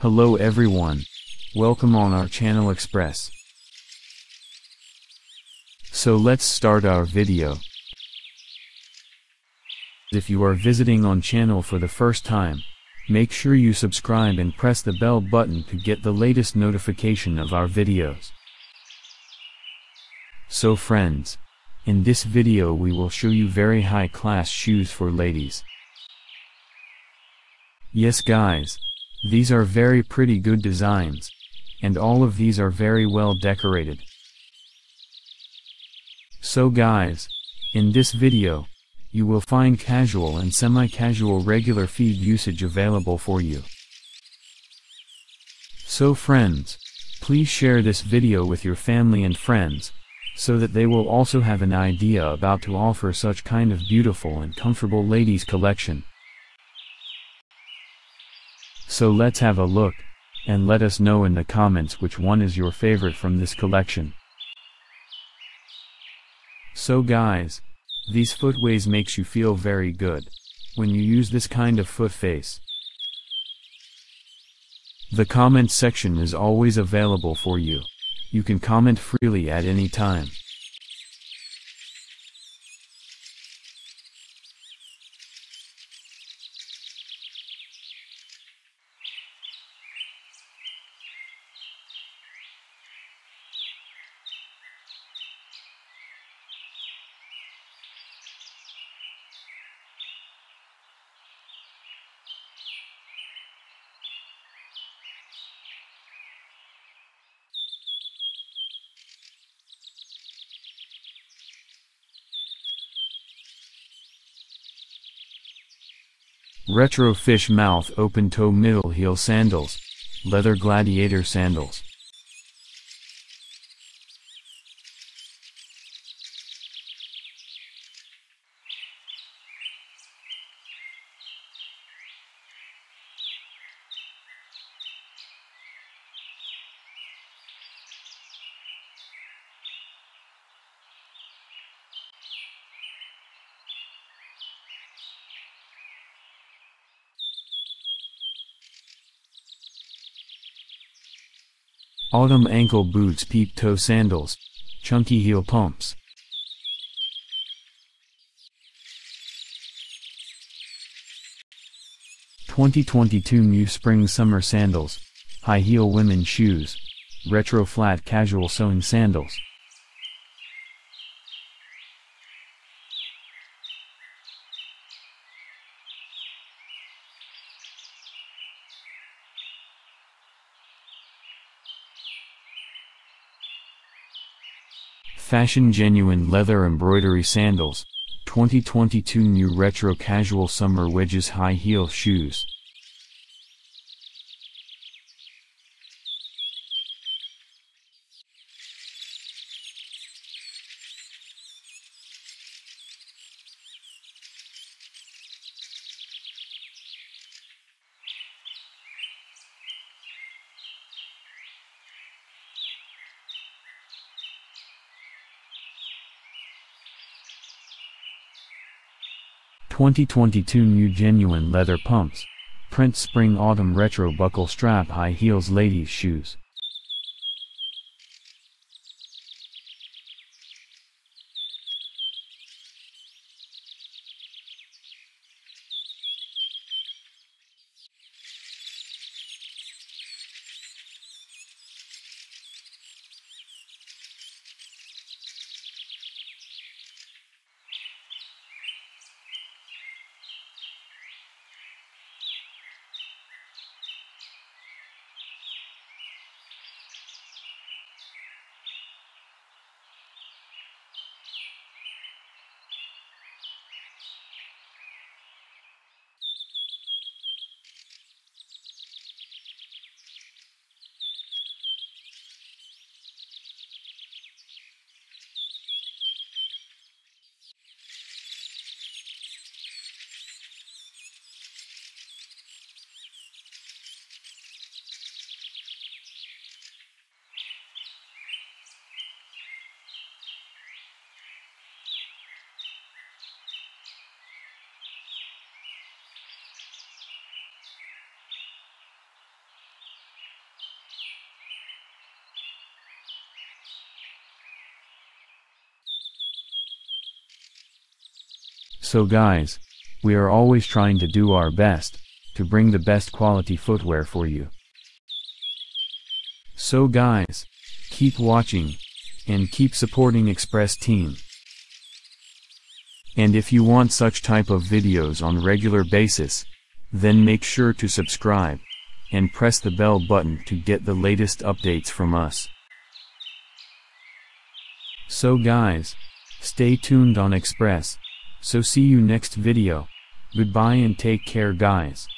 Hello everyone. Welcome on our channel Express. So let's start our video. If you are visiting on channel for the first time, make sure you subscribe and press the bell button to get the latest notification of our videos. So friends, in this video we will show you very high class shoes for ladies. Yes guys, these are very pretty good designs, and all of these are very well decorated. So guys, in this video, you will find casual and semi-casual regular feed usage available for you. So friends, please share this video with your family and friends, so that they will also have an idea about to offer such kind of beautiful and comfortable ladies collection. So let's have a look, and let us know in the comments which one is your favorite from this collection. So guys, these footways makes you feel very good, when you use this kind of foot face. The comment section is always available for you. You can comment freely at any time. Retro fish mouth open toe middle heel sandals. Leather gladiator sandals. Autumn ankle boots peep toe sandals. Chunky heel pumps. Twenty twenty two new spring summer sandals. High heel women shoes. Retro flat casual sewing sandals. Fashion genuine leather embroidery sandals. 2022 new retro casual summer wedges high heel shoes. Twenty twenty two new genuine leather pumps. Print spring autumn retro buckle strap high heels ladies shoes. So guys, we are always trying to do our best, to bring the best quality footwear for you. So guys, keep watching, and keep supporting Express Team. And if you want such type of videos on regular basis, then make sure to subscribe, and press the bell button to get the latest updates from us. So guys, stay tuned on Express, so see you next video, goodbye and take care guys.